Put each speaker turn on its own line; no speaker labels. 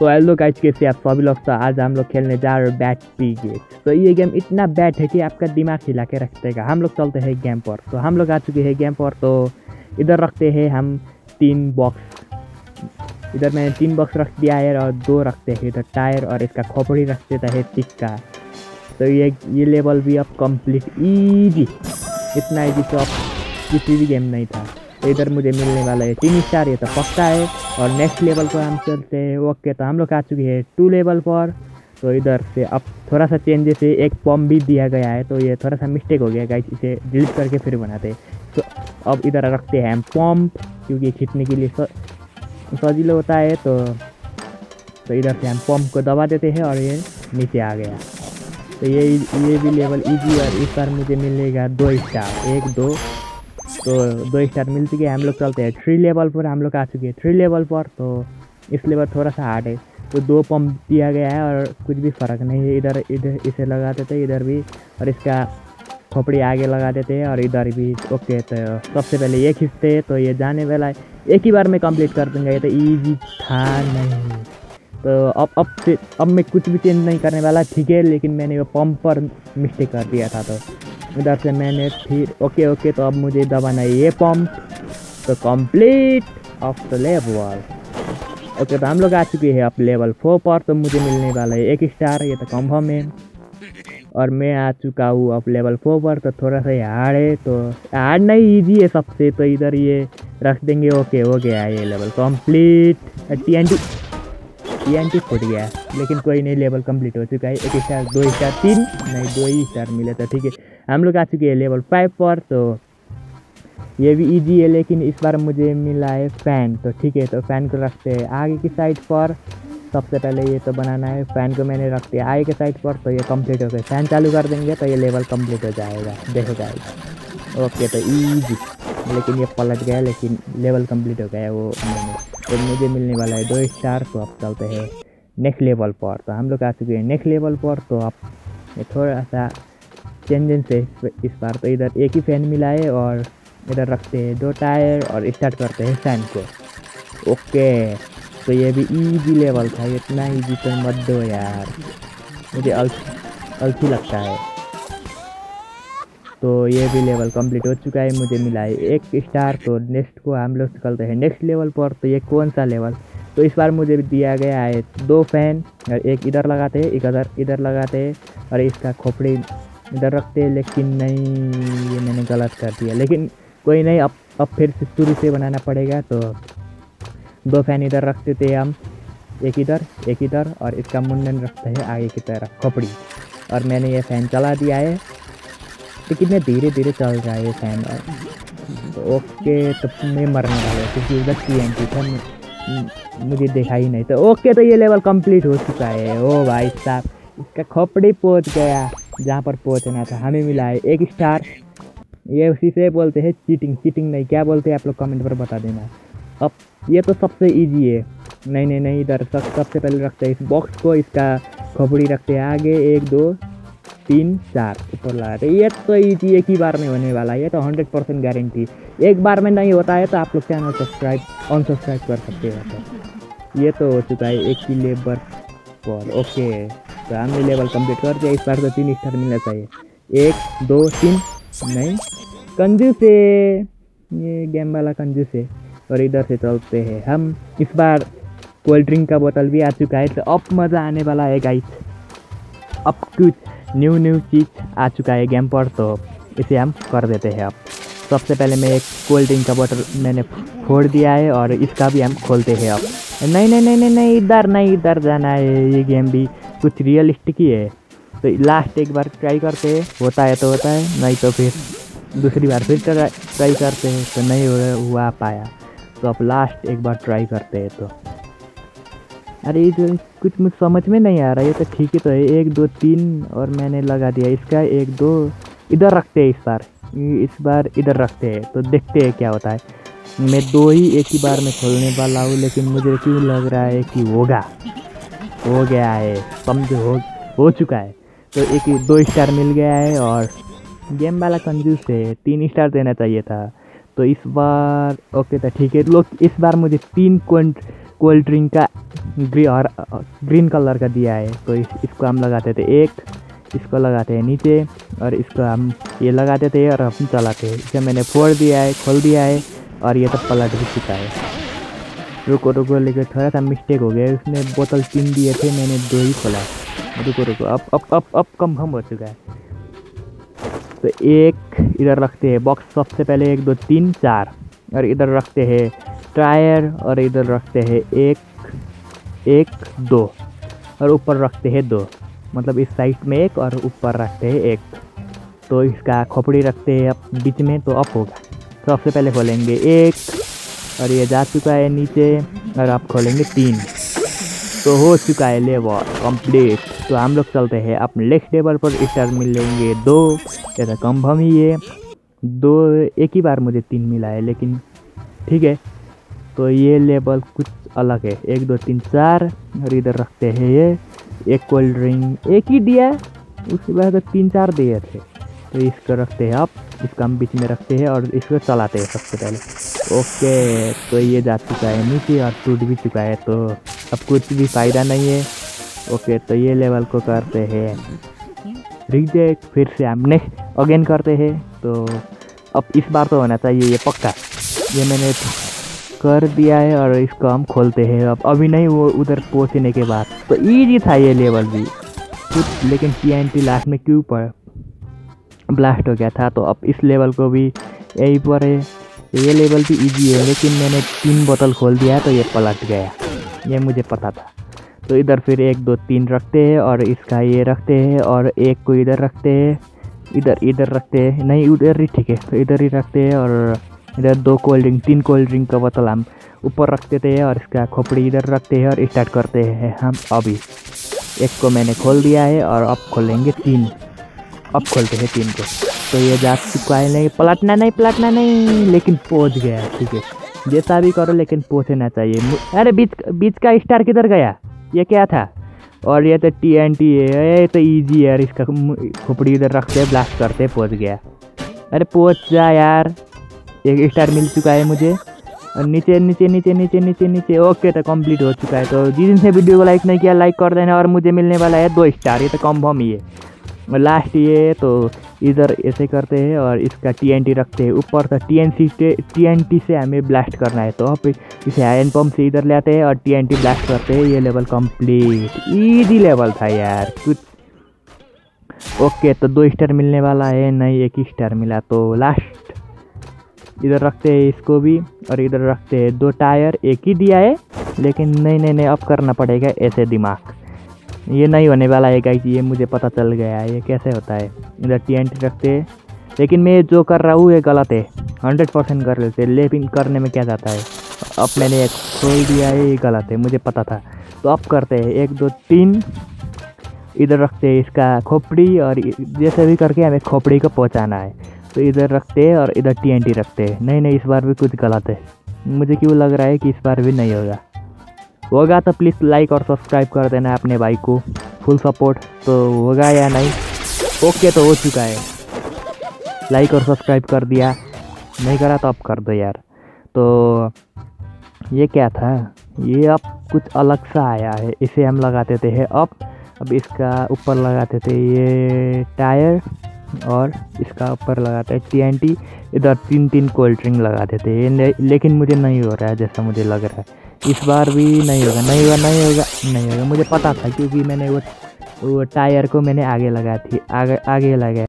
तो hello guys कैसे आप सभी लोग? तो आज हम लोग खेलने जा रहे हैं बैट पी गेट तो ये गेम इतना बैट है कि आपका दिमाग हिला के रख देगा। हम लोग चलते हैं गेम पर। तो हम लोग आ चुके हैं गेम पर। तो इधर रखते हैं हम तीन बॉक्स इधर मैंने तीन बॉक्स रख दिया है और दो रखते हैं। इधर टायर और इसका खोपड़ी रख देता है टिक्का तो ये ये लेवल भी अब कंप्लीट इजी इतना ईजी तो अब किसी भी गेम नहीं था। इधर मुझे मिलने वाला है तीन स्टार ये तो पक्का है। और नेक्स्ट लेवल पर हम चलते हैं। ओके तो हम लोग आ चुके हैं टू लेवल पर तो इधर से अब थोड़ा सा चेंजेस है एक पम्प भी दिया गया है। तो ये थोड़ा सा मिस्टेक हो गया गाइस इसे डिलीट करके फिर बनाते तो अब इधर रखते हैं हम पम्प क्योंकि खींचने के लिए सजीलो होता है। तो तो इधर से हम पंप को दबा देते हैं और ये नीचे आ गया। तो ये ये भी लेवल इजी और इस बार मुझे मिलेगा दो स्टार एक, दो तो दो स्टार मिल चुके हैं हम लोग चलते हैं थ्री लेवल पर हम लोग आ चुके हैं थ्री लेवल पर तो इस लेवल थोड़ा सा हार्ड है। तो दो पंप दिया गया है और कुछ भी फ़र्क नहीं है। इधर इधर इसे लगा देते इधर भी, और इसका खोपड़ी आगे लगा देते हैं, और इधर भी ओके तो सबसे पहले ये खींचते हैं तो ये जाने वाला है। एक ही बार में कंप्लीट कर दूँगा, ये तो ईजी था नहीं। तो अब अब से, अब मैं कुछ भी चेंज नहीं करने वाला, ठीक है, लेकिन मैंने वो पंप पर मिस्टेक कर दिया था तो उधर से मैंने फिर, ओके ओके तो अब मुझे दबाना है ये पम्प तो complete of the level okay तो हम लोग आ चुके हैं अब लेवल फोर पर तो मुझे मिलने वाला है एक स्टार ये तो कन्फर्म है। और मैं आ चुका हूँ अब लेवल फोर पर तो थोड़ा सा हार्ड है तो हार्ड नहीं इजी है सबसे तो इधर ये रख देंगे, ओके, हो गया ये level complete T N T T N T फूट गया, लेकिन कोई नहीं लेवल कंप्लीट हो चुका है, एक स्टार दो स्टार तीन, नहीं, दो ही स्टार मिले तो ठीक है। हम लोग आ चुके हैं लेवल फाइव पर तो ये भी इजी है, लेकिन इस बार मुझे मिला है फ़ैन तो ठीक है तो फ़ैन को रखते हैं आगे की साइड पर। सबसे पहले ये तो बनाना है फ़ैन को मैंने रख दिया आगे के साइड पर तो ये कंप्लीट हो गया। फ़ैन चालू कर देंगे तो ये लेवल कंप्लीट हो जाएगा, देखो जाएगा ओके तो ईजी लेकिन ये पलट गया, लेकिन लेवल कंप्लीट हो गया वो मैंने। तो मुझे मिलने वाला है दो स्टार तो अब चलते हैं नेक्स्ट लेवल पर। तो हम लोग आ चुके हैं नेक्स्ट लेवल पर तो अब थोड़ा सा चेंजेस है इस बार तो इधर एक ही फ़ैन मिला है और इधर रखते हैं दो टायर और स्टार्ट करते हैं फ़ैन को। ओके तो ये भी इजी लेवल था, इतना इजी तो मत दो यार। मुझे अलसी लगता है। तो ये भी लेवल कंप्लीट हो चुका है, मुझे मिला है एक स्टार तो नेक्स्ट को हम लोग चलते हैं नेक्स्ट लेवल पर तो ये कौन सा लेवल तो इस बार मुझे दिया गया है दो फ़ैन और एक इधर लगाते हैं, एक इधर इधर लगाते हैं, और इसका खोपड़ी इधर रखते लेकिन नहीं, ये मैंने गलत कर दिया। लेकिन कोई नहीं, अब अब फिर से शुरू से बनाना पड़ेगा तो दो फ़ैन इधर रखते थे हम। एक इधर एक इधर, और इसका मुंडन रखते हैं आगे की तरफ़, खोपड़ी। और मैंने ये फ़ैन चला दिया है। तो कितने धीरे धीरे चल रहा है ये फ़ैन। तो ओके तो मैं मरने वाला क्योंकि उधर टी एन था मुझे देखा ही नहीं तो ओके तो ये लेवल कंप्लीट हो चुका है। ओ भाई साहब, इसका खोपड़ी पहुँच गया। जहाँ पर पहुँचना था, हमें मिला है एक स्टार ये उसी से बोलते हैं चीटिंग चीटिंग नहीं, क्या बोलते हैं आप लोग कमेंट पर बता देना। अब ये तो सबसे इजी है। नहीं नहीं नहीं, इधर सब, सबसे पहले रखते हैं इस बॉक्स को, इसका खोपड़ी रखते हैं आगे, एक, दो, तीन, चार, ऊपर लगाते ये तो इजी एक ही बार में होने वाला है, ये तो हंड्रेड परसेंट गारंटी एक बार में नहीं होता है तो आप लोग चैनल सब्सक्राइब अनसब्सक्राइब कर सकते हो। ये तो हो चुका है एक ही लेबर पर ओके तो हमने लेवल कंप्लीट कर दिया। इस बार तो तीन स्टार मिलना चाहिए। एक, दो, तीन, नहीं कंजू से ये गेम वाला कंजू से और इधर से चलते हैं हम। इस बार कोल्ड ड्रिंक का बोतल भी आ चुका है। तो अब मज़ा आने वाला है गाइस अब कुछ न्यू न्यू चीज़ आ चुका है गेम पर। तो इसे हम कर देते हैं अब। सबसे पहले मैं एक कोल्ड ड्रिंक का बोतल मैंने फोड़ दिया है और इसका भी हम खोलते हैं अब। नहीं नहीं नहीं नहीं नहीं, इधर नहीं, इधर जाना है, ये गेम भी कुछ रियलिस्टिक ही है। तो लास्ट एक बार ट्राई करते हैं, होता है तो होता है, नहीं तो फिर दूसरी बार फिर ट्राई करते हैं तो नहीं हुआ पाया। तो अब लास्ट एक बार ट्राई करते हैं तो। अरे ये जो कुछ मुझे समझ में नहीं आ रहा, ये तो ठीक ही तो है, एक, दो, तीन और मैंने लगा दिया, इसका एक, दो, इधर रखते हैं इस बार इस बार इधर रखते हैं तो देखते हैं क्या होता है। मैं दो ही एक ही बार में खोलने वाला हूँ लेकिन मुझे क्यों लग रहा है कि होगा? हो गया है समझ हो हो चुका है। तो एक दो स्टार मिल गया है और गेम वाला कंजूस है तीन स्टार देना चाहिए था। तो इस बार ओके तो ठीक है। लोग इस बार मुझे तीन कोल्ड कोल्ड ड्रिंक का ग्री और ग्रीन कलर का दिया है। तो इस, इसको हम लगाते थे एक इसको लगाते हैं नीचे और इसको हम ये लगाते थे और हम चलाते हैं। इसे मैंने फोड़ दिया है खोल दिया है। और ये तो पलट भी चुका है। रुको रुको, लेकिन थोड़ा सा मिस्टेक हो गया उसने बोतल तीन दिए थे, मैंने दो ही खोला। रुको रुको, अब अब अब अब कम कम हो चुका है। तो एक इधर रखते हैं बॉक्स सबसे पहले, एक, दो, तीन, चार। और इधर रखते हैं टायर और इधर रखते हैं एक एक, दो। और ऊपर रखते हैं दो। मतलब इस साइड में एक और ऊपर रखते हैं एक। तो इसका खोपड़ी रखते हैं अब बीच में तो अप होगा। सबसे पहले खोलेंगे एक, और ये जा चुका है नीचे, और आप खोलेंगे तीन। तो हो चुका है लेवल कंप्लीट। तो हम लोग चलते हैं अब नेक्स्ट लेवल पर। स्टार मिलेंगे दो ऐसा कम भम ही। है दो, एक ही बार मुझे तीन मिला है, लेकिन ठीक है। तो ये लेवल कुछ अलग है। एक, दो, तीन, चार, और इधर रखते हैं ये। एक कोल्ड ड्रिंक एक ही दिया उसके बाद तो तीन, चार दिए थे। तो इसको रखते हैं आप। इसको हम बीच में रखते हैं और इसको चलाते हैं सबसे पहले। ओके तो ये जा चुका है नीचे और टूट भी चुका है तो अब कुछ भी फ़ायदा नहीं है। ओके तो ये लेवल को करते हैं। रिजेक्ट, फिर से हम नेक्स्ट अगेन करते हैं तो अब इस बार तो होना चाहिए, ये पक्का। ये मैंने कर दिया है और इसको हम खोलते हैं। अब अभी नहीं, वो उधर पहुँचने के बाद। तो ईजी था ये लेवल भी। कुछ, लेकिन टी लास्ट में क्यों पर ब्लास्ट हो गया था तो अब इस लेवल को भी यही पर है। ये लेवल भी इजी है, लेकिन मैंने तीन बोतल खोल दिया तो ये पलट गया। ये मुझे पता था। तो इधर फिर एक, दो, तीन रखते हैं, और इसका ये रखते हैं, और एक को इधर रखते हैं। इधर इधर रखते हैं। नहीं, उधर ही ठीक है। तो इधर ही रखते हैं, और इधर दो कोल्ड ड्रिंक तीन कोल्ड ड्रिंक का बोतल हम ऊपर रखते थे और इसका खोपड़ी इधर रखते हैं, और स्टार्ट करते हैं हम अभी। एक को मैंने खोल दिया है, और अब खोलेंगे तीन। अब खोलते हैं टीम को। तो ये जा चुका है, नहीं, पलटना नहीं पलटना नहीं, लेकिन पहुँच गया ठीक है। जैसा भी करो, लेकिन पहुँचना चाहिए। अरे, बीच बीच का स्टार किधर गया? ये क्या था? और ये तो टी एन टी है, ये तो ईजी है यार, इसका खोपड़ी इधर रखते ब्लास्ट करते, पहुँच गया। अरे, पहुँच जा यार। एक स्टार मिल चुका है मुझे। और नीचे नीचे नीचे नीचे नीचे नीचे ओके तो कंप्लीट हो चुका है। तो जिस दिन से वीडियो को लाइक नहीं किया लाइक कर देना, और मुझे मिलने वाला है दो स्टार ये तो कम ही है। लास्ट ये तो इधर ऐसे करते हैं और इसका टीएनटी रखते हैं। ऊपर सी टी एन टी से हमें ब्लास्ट करना है तो अब इसे आयन पम्प से इधर ले आते हैं और टी एन टी ब्लास्ट करते हैं। ये लेवल कंप्लीट ईजी लेवल था यार, कुछ। ओके तो दो स्टार मिलने वाला है, नहीं, एक ही स्टार मिला तो लास्ट इधर रखते हैं इसको भी, और इधर रखते हैं दो टायर एक ही दिया है, लेकिन नहीं नहीं नहीं, अब करना पड़ेगा ऐसे दिमाग। ये नहीं होने वाला है गाइस ये मुझे पता चल गया है, ये कैसे होता है? इधर टीएनटी रखते हैं। लेकिन मैं जो कर रहा हूँ, ये गलत है। हंड्रेड परसेंट कर लेते लेकिन करने में क्या जाता है? अब मैंने एक खोल दिया है, ये गलत है, मुझे पता था। तो अब करते हैं। एक, दो, तीन। इधर रखते हैं इसका खोपड़ी और जैसे भी करके हमें खोपड़ी को पहुँचाना है। तो इधर रखते हैं और इधर टीएनटी रखते हैं। नहीं नहीं, इस बार भी कुछ गलत है। मुझे क्यों लग रहा है कि इस बार भी नहीं होगा? होगा तो प्लीज़ लाइक और सब्सक्राइब कर देना अपने भाई को। फुल सपोर्ट तो होगा या नहीं? ओके तो हो चुका है। लाइक और सब्सक्राइब कर दिया। नहीं करा तो अब कर दो यार। तो ये क्या था? ये अब कुछ अलग सा आया है। इसे हम लगाते थे अब। अब इसका ऊपर लगाते थे ये टायर और इसका ऊपर लगाते हैं टी इधर तीन तीन कोल्ड ड्रिंक लगाते थे। ले, लेकिन मुझे नहीं हो रहा है जैसा मुझे लग रहा है। इस बार भी नहीं होगा नहीं होगा नहीं होगा नहीं होगा। मुझे पता था क्योंकि मैंने वो वो टायर को मैंने आगे लगाया थी, आगे आगे लगाया।